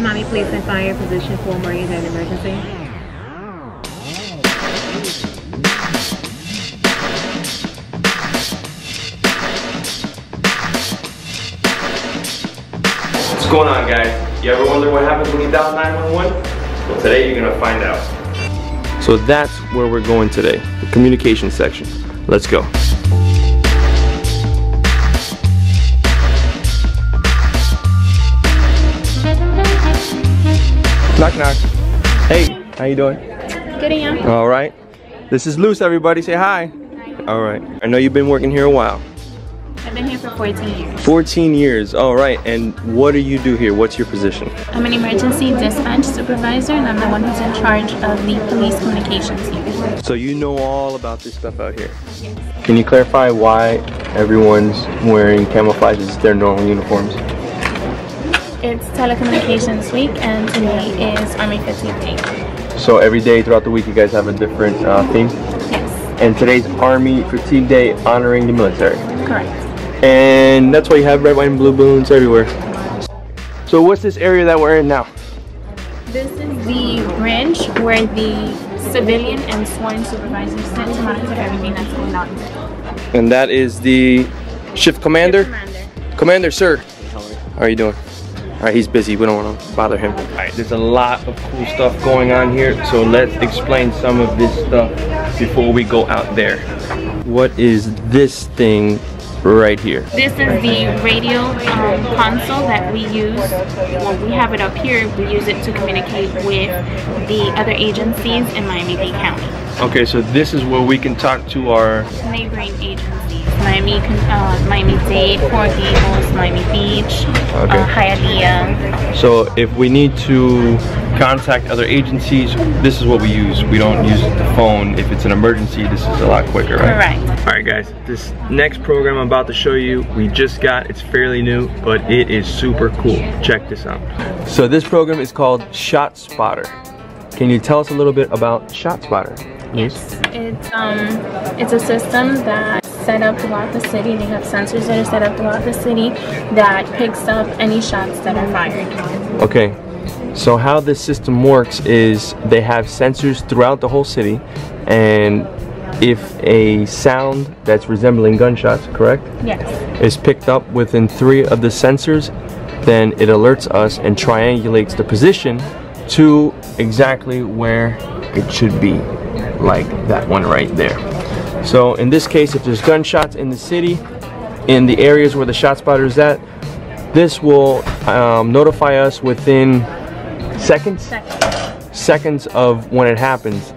Mommy, please in fire position for more in an emergency. What's going on guys? You ever wonder what happens when you dial 911? Well today you're gonna find out. So that's where we're going today, the communication section. Let's go. Knock knock. Hey, how you doing? Good, you. All right. This is Luz, everybody. Say hi. hi. All right. I know you've been working here a while. I've been here for 14 years. 14 years. All right. And what do you do here? What's your position? I'm an emergency dispatch supervisor, and I'm the one who's in charge of the police communications here. So you know all about this stuff out here. Yes. Can you clarify why everyone's wearing camouflage as their normal uniforms? It's Telecommunications Week and today is Army Fatigue Day. So every day throughout the week you guys have a different uh, theme? Yes. And today's Army Fatigue Day honoring the military? Correct. And that's why you have red, white, and blue balloons everywhere. So what's this area that we're in now? This is the bridge where the civilian and sworn supervisors sit to monitor everything that's going on. And that is the shift commander? Shift commander. Commander, sir. How are you doing? Alright, he's busy. We don't want to bother him. Alright, there's a lot of cool stuff going on here. So let's explain some of this stuff before we go out there. What is this thing right here? This is the radio um, console that we use. Well, we have it up here. We use it to communicate with the other agencies in Miami-Dade County. Okay, so this is where we can talk to our neighboring agencies. Miami, uh, Miami-Dade, Coral Gables, Miami Beach, okay. uh, Hialeah. So if we need to contact other agencies, this is what we use. We don't use the phone. If it's an emergency, this is a lot quicker, right? Correct. All right, guys. This next program I'm about to show you, we just got. It's fairly new, but it is super cool. Check this out. So this program is called ShotSpotter. Can you tell us a little bit about ShotSpotter? Yes, it's um, it's a system that set up throughout the city. They have sensors that are set up throughout the city that picks up any shots that are fired. Okay, so how this system works is they have sensors throughout the whole city, and if a sound that's resembling gunshots, correct? Yes. Is picked up within three of the sensors, then it alerts us and triangulates the position to exactly where it should be like that one right there. So in this case, if there's gunshots in the city, in the areas where the ShotSpotter is at, this will um, notify us within seconds? seconds, seconds of when it happens.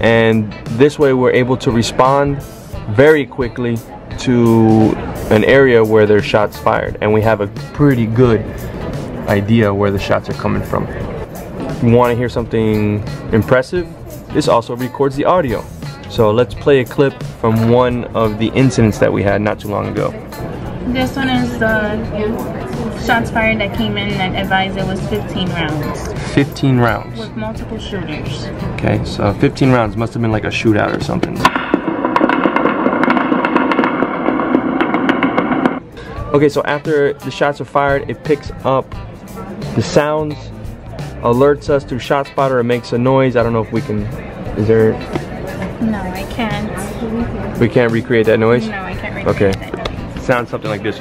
And this way we're able to respond very quickly to an area where there's shots fired. And we have a pretty good idea where the shots are coming from. You want to hear something impressive? This also records the audio. So let's play a clip from one of the incidents that we had not too long ago. This one is the shots fired that came in that advised it was 15 rounds. 15 rounds? With multiple shooters. Okay, so 15 rounds must have been like a shootout or something. Okay, so after the shots are fired, it picks up the sounds alerts us through ShotSpotter. It makes a noise. I don't know if we can. Is there? No, I can't. We can't recreate that noise. No, I can't recreate okay. that noise. Sounds something like this.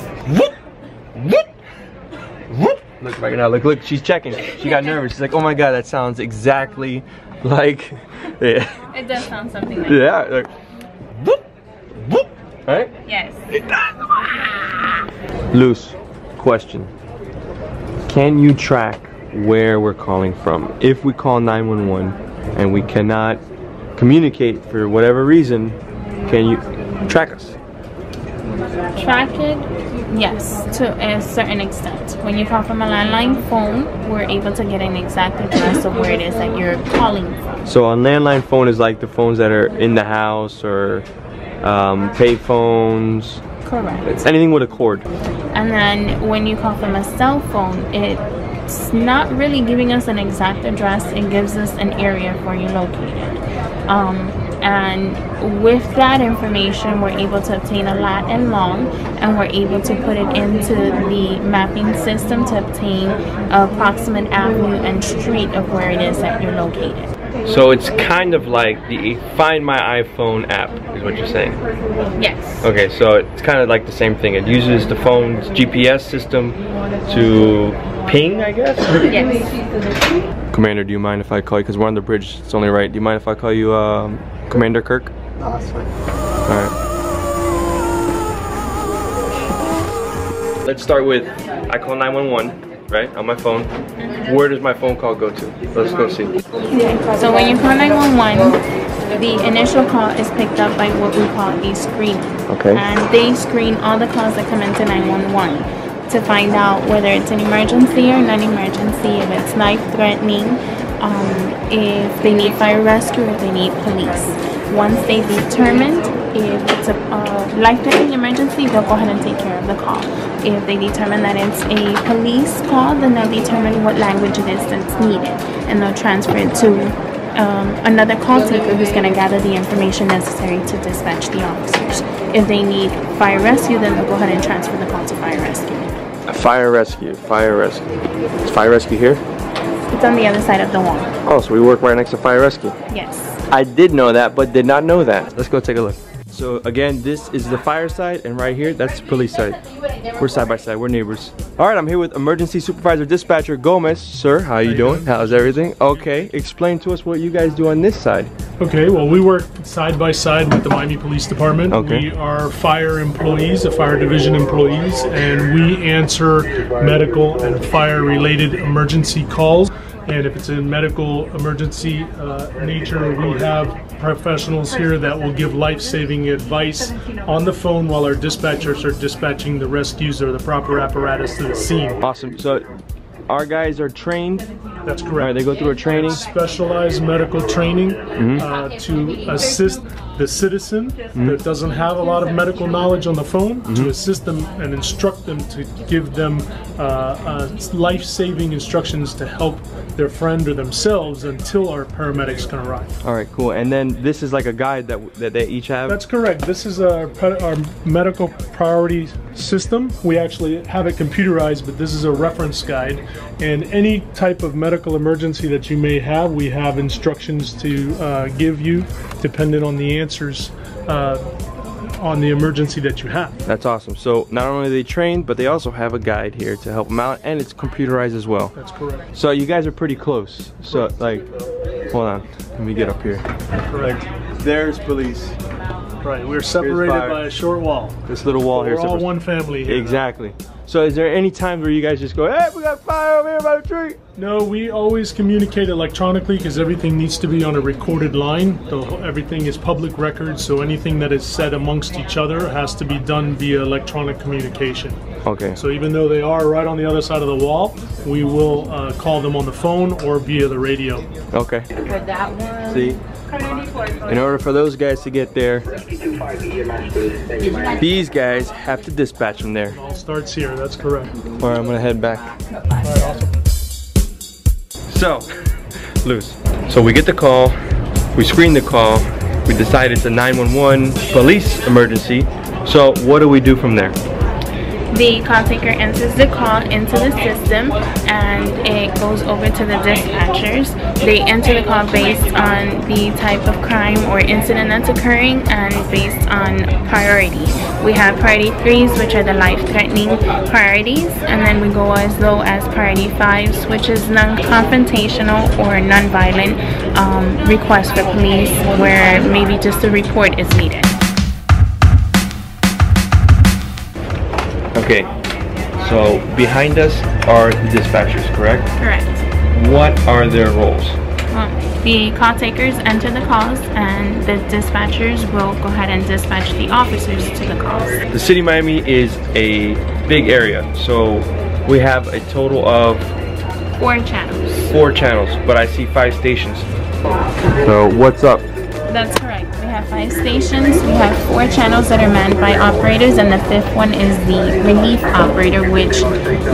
Look right now. Look, look. She's checking. She got nervous. She's like, "Oh my god, that sounds exactly like." Yeah. It does sound something like. Yeah. Like, right? Yes. It does. Luz question. Can you track where we're calling from. If we call 911 and we cannot communicate for whatever reason, can you track us? Track it, yes, to a certain extent. When you call from a landline phone, we're able to get an exact address of where it is that you're calling from. So a landline phone is like the phones that are in the house or um, pay phones. Correct. It's anything with a cord. And then when you call from a cell phone, it it's not really giving us an exact address. It gives us an area where you're located. Um, And with that information, we're able to obtain a lat and long, and we're able to put it into the mapping system to obtain approximate avenue and street of where it is that you're located. So it's kind of like the Find My iPhone app, is what you're saying. Yes. Okay, so it's kind of like the same thing. It uses the phone's GPS system to ping, I guess? Yes. Commander, do you mind if I call you? Because we're on the bridge, it's only right. Do you mind if I call you um, Commander Kirk? No, that's fine. Alright. Let's start with I call 911, right, on my phone. Where does my phone call go to? Let's go see. So when you call 911, the initial call is picked up by what we call a screener. Okay. And they screen all the calls that come into 911 to find out whether it's an emergency or non-emergency, if it's life-threatening, um, if they need fire rescue, if they need police. Once they determined if it's a uh, life-threatening emergency, they'll go ahead and take care of the call. If they determine that it's a police call, then they'll determine what language it is that's needed, and they'll transfer it to um, another call taker who's going to gather the information necessary to dispatch the officers. If they need fire rescue, then they'll go ahead and transfer the call to fire rescue. Fire rescue, fire rescue. Is fire rescue here? It's on the other side of the wall. Oh, so we work right next to fire rescue. Yes. I did know that, but did not know that. Let's go take a look. So again, this is the fire side, and right here, that's the police side. We're side by side, we're neighbors. All right, I'm here with Emergency Supervisor Dispatcher Gomez. Sir, how you doing? How's everything? Okay, explain to us what you guys do on this side. Okay, well, we work side by side with the Miami Police Department. Okay. We are fire employees, the fire division employees, and we answer medical and fire related emergency calls. And if it's in medical emergency uh, nature, we have professionals here that will give life saving advice on the phone while our dispatchers are dispatching the rescues or the proper apparatus to the scene. Awesome. So our guys are trained. That's All right, correct. they go through a training. specialized medical training Mm-hmm. uh, to assist the citizen Mm-hmm. that doesn't have a lot of medical knowledge on the phone to assist them and instruct them to give them uh, uh, life-saving instructions to help their friend or themselves until our paramedics can arrive. All right, cool. And then this is like a guide that that they each have. That's correct. This is our, our medical priority system. We actually have it computerized, but this is a reference guide. And any type of medical emergency that you may have, we have instructions to uh, give you depending on the answers uh, on the emergency that you have. That's awesome. So not only are they trained, but they also have a guide here to help them out, and it's computerized as well. That's correct. So you guys are pretty close. So like, hold on, let me get up here. Correct. There's police. Right. We're separated by a short wall. This little wall here. We're all one family here. Exactly. So is there any time where you guys just go, hey, we got fire over here by the tree? No, we always communicate electronically because everything needs to be on a recorded line. The, everything is public record, so anything that is said amongst each other has to be done via electronic communication. Okay. So even though they are right on the other side of the wall, we will uh, call them on the phone or via the radio. Okay. See, in order for those guys to get there, these guys have to dispatch them there. All starts here. That's correct. Right, I'm gonna head back. Right, awesome. So, Luz. So we get the call, we screen the call, we decide it's a 911 police emergency. So what do we do from there? The call taker enters the call into the system and it goes over to the dispatchers. They enter the call based on the type of crime or incident that's occurring and based on priority. We have priority threes, which are the life-threatening priorities, and then we go as low as priority fives, which is non-confrontational or non-violent um, requests for police where maybe just a report is needed. Okay, so behind us are the dispatchers, correct? Correct. What are their roles? Well, the call takers enter the calls and the dispatchers will go ahead and dispatch the officers to the calls. The city of Miami is a big area, so we have a total of Four channels. four channels, but I see five stations. So what's up? That's correct. Have five stations. We have four channels that are manned by operators and the fifth one is the relief operator which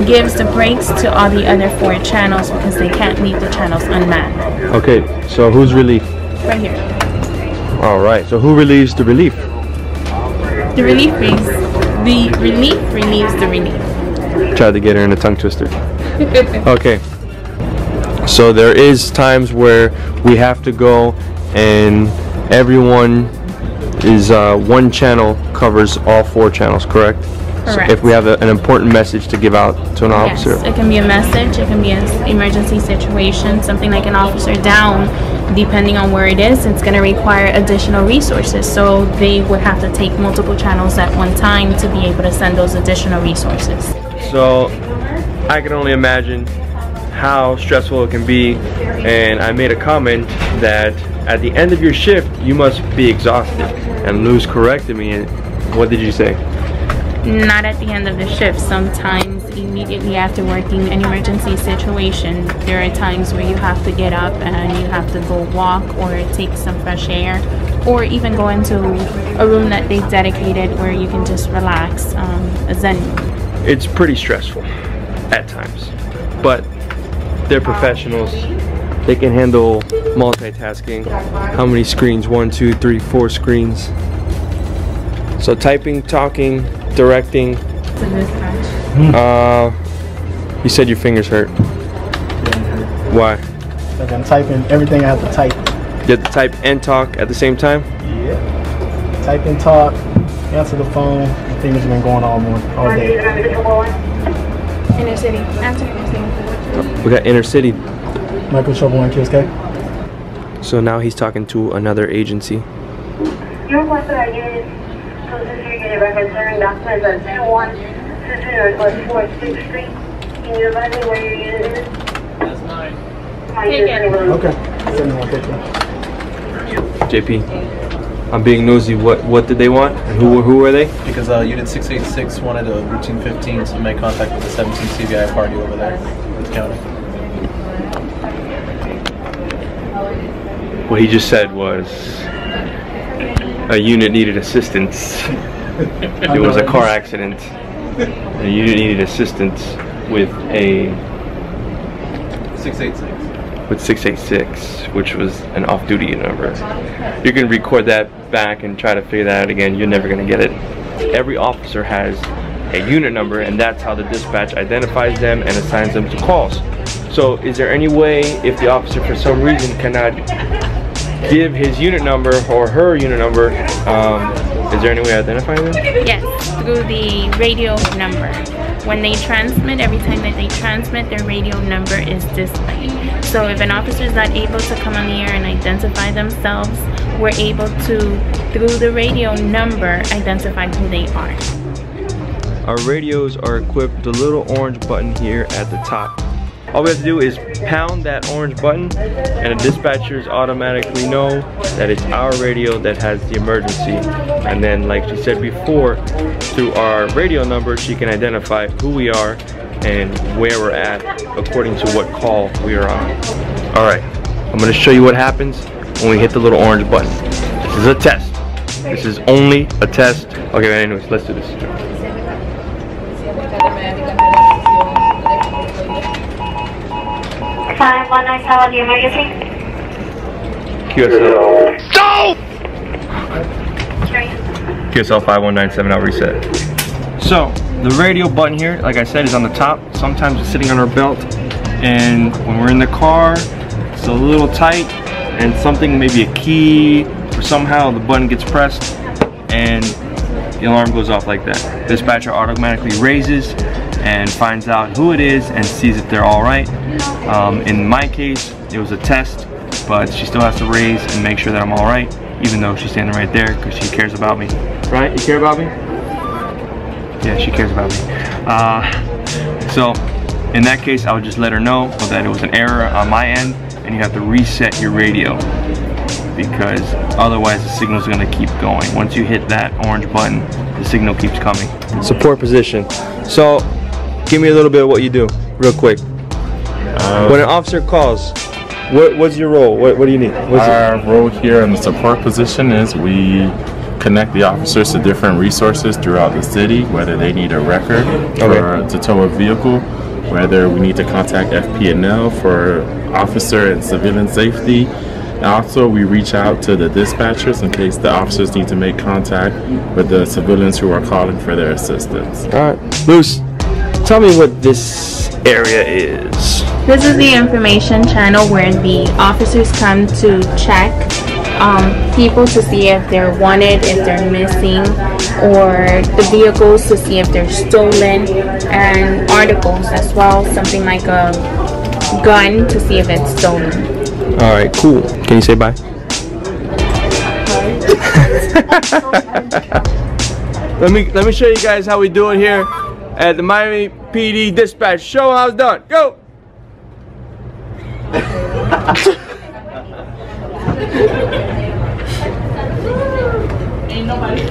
gives the brakes to all the other four channels because they can't leave the channels unmanned. Okay, so who's relief? Right here. All right. So who relieves the relief? The relief brings the relief relieves the relief. Tried to get her in a tongue twister. Okay. So there is times where we have to go and everyone is uh, one channel covers all four channels, correct? So Correct. if we have a, an important message to give out to an Yes, officer. it can be a message, it can be an emergency situation, something like an officer down. Depending on where it is, it's going to require additional resources. So they would have to take multiple channels at one time to be able to send those additional resources. So I can only imagine how stressful it can be. And I made a comment that at the end of your shift, you must be exhausted. And Luz corrected me. And what did you say? Not at the end of the shift. Sometimes immediately after working an emergency situation, there are times where you have to get up and you have to go walk or take some fresh air or even go into a room that they've dedicated where you can just relax, um, a zen. It's pretty stressful at times, but they're professionals. They can handle multitasking. How many screens? One, two, three, four screens. So typing, talking, directing. to dispatch. Uh, you said your fingers hurt. Why? Like I'm typing everything I have to type. You have to type and talk at the same time. Yeah. Type and talk, answer the phone. My fingers have been going all morning, all day. Inner city. Answer inner city. We got inner city. Michael Trouble and QSK. So now he's talking to another agency. Your Western unit, so this is your reference documents at 21 Northwest 46th Street. Can you advise me where your unit is? That's mine. Take it. Okay. Send me one picture. JP, I'm being nosy. What what did they want? And who who were they? because uh, Unit 686 wanted a routine 15 to make contact with the 17 CBI party over there in the county. What he just said was a unit needed assistance. It was a car accident. A unit needed assistance with a 686. with 686, which was an off-duty number. You can record that back and try to figure that out again. You're never gonna get it. Every officer has a unit number, and that's how the dispatch identifies them and assigns them to calls. So, is there any way if the officer, for some reason, cannot give his unit number or her unit number, um, is there any way of identifying them? Yes, through the radio number. When they transmit, every time that they transmit, their radio number is displayed. So if an officer is not able to come on the air and identify themselves, we're able to, through the radio number, identify who they are. Our radios are equipped with a little orange button here at the top. All we have to do is pound that orange button and the dispatchers automatically know that it's our radio that has the emergency. And then like she said before, through our radio number, she can identify who we are and where we're at according to what call we are on. All right, I'm gonna show you what happens when we hit the little orange button. This is a test. This is only a test. Okay, anyways, let's do this. Five one nine seven, the emergency. QSL. Straight. QSL 5197 out reset. So the radio button here, like I said, is on the top. Sometimes it's sitting on our belt. And when we're in the car, it's a little tight and something, maybe a key or somehow the button gets pressed and the alarm goes off like that. Dispatcher automatically raises and finds out who it is and sees if they're all right. Um, in my case, it was a test, but she still has to raise and make sure that I'm all right, even though she's standing right there because she cares about me. Right? You care about me? Yeah, she cares about me. Uh, so, in that case, I would just let her know that it was an error on my end and you have to reset your radio because otherwise the signal's gonna keep going. Once you hit that orange button, the signal keeps coming. Support position. So, give me a little bit of what you do, real quick. Uh, when an officer calls, what, what's your role? What, what do you need? What's it? Our role here in the support position is we connect the officers to different resources throughout the city, whether they need a record for, to tow a vehicle, whether we need to contact FP&L for officer and civilian safety, Also, we reach out to the dispatchers in case the officers need to make contact with the civilians who are calling for their assistance. All right, Luz, tell me what this area is. This is the information channel where the officers come to check um, people to see if they're wanted, if they're missing, or the vehicles to see if they're stolen, and articles as well, something like a gun to see if it's stolen. All right, cool. Can you say bye? let me let me show you guys how we do it here at the Miami PD dispatch. Show them how it's done. Go! Ain't nobody.